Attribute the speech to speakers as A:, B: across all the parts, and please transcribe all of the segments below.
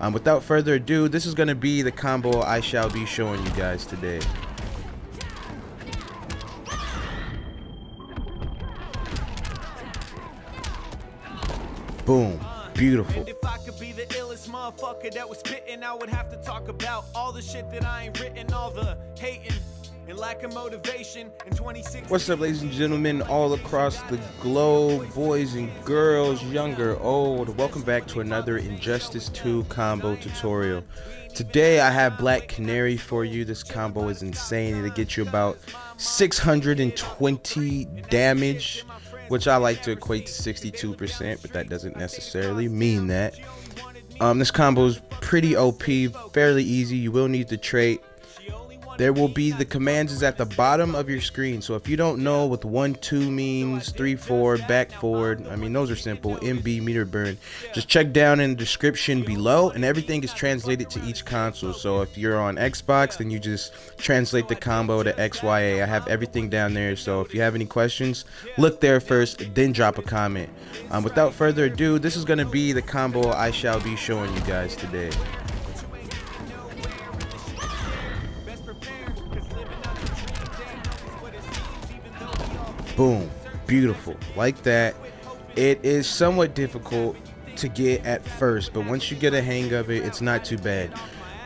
A: Um, without further ado, this is going to be the combo I shall be showing you guys today. Boom. Beautiful.
B: And if I could be the illest motherfucker that was spitting, I would have to talk about all the shit that I ain't written, all the hating and lack of motivation in 26.
A: What's up, ladies and gentlemen, all across the globe, boys and girls, younger, old? Welcome back to another Injustice 2 combo tutorial. Today, I have Black Canary for you. This combo is insane. It'll get you about 620 damage which I like to equate to 62%, but that doesn't necessarily mean that. Um, this combo is pretty OP, fairly easy. You will need the trait. There will be the commands is at the bottom of your screen. So if you don't know what one, two means, three, four, back forward, I mean, those are simple. MB, meter burn. Just check down in the description below and everything is translated to each console. So if you're on Xbox, then you just translate the combo to XYA. I have everything down there. So if you have any questions, look there first, then drop a comment. Um, without further ado, this is going to be the combo I shall be showing you guys today. Boom. Beautiful. Like that. It is somewhat difficult to get at first, but once you get a hang of it, it's not too bad.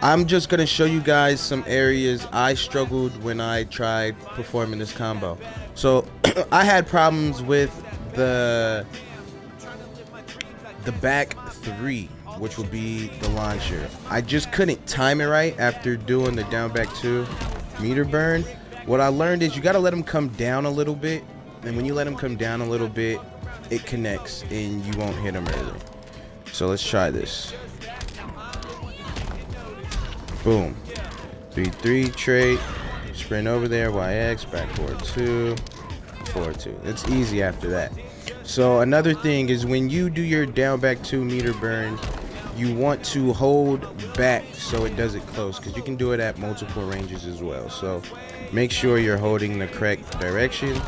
A: I'm just going to show you guys some areas I struggled when I tried performing this combo. So I had problems with the the back three, which would be the launcher. I just couldn't time it right after doing the down back two meter burn. What I learned is you got to let them come down a little bit and when you let them come down a little bit, it connects and you won't hit them early. So let's try this. Boom. 3-3 trade. sprint over there, YX, back forward 2, forward 2. It's easy after that. So another thing is when you do your down back 2 meter burn, you want to hold back so it doesn't close because you can do it at multiple ranges as well. So make sure you're holding the correct direction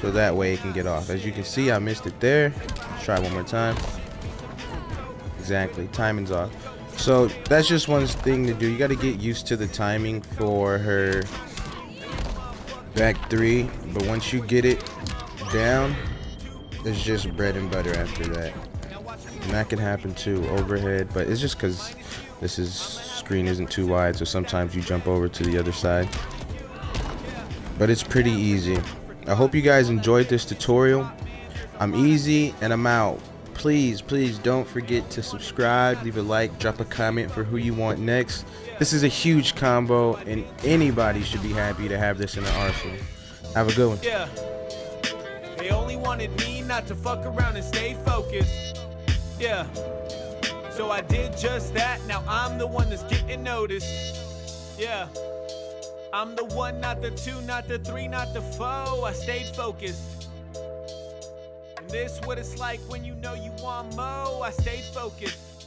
A: so that way it can get off. As you can see, I missed it there. Let's try one more time. Exactly, timing's off. So that's just one thing to do. You got to get used to the timing for her back three. But once you get it down, it's just bread and butter after that. And that can happen too, overhead. But it's just because this is screen isn't too wide. So sometimes you jump over to the other side. But it's pretty easy. I hope you guys enjoyed this tutorial. I'm easy and I'm out. Please, please don't forget to subscribe, leave a like, drop a comment for who you want next. This is a huge combo and anybody should be happy to have this in their arsenal. Have a good one.
B: Yeah. They only wanted me not to fuck around and stay focused. Yeah. So I did just that. Now I'm the one that's getting noticed. Yeah. I'm the one, not the two, not the three, not the four. I stayed focused. And this what it's like when you know you want more. I stayed focused.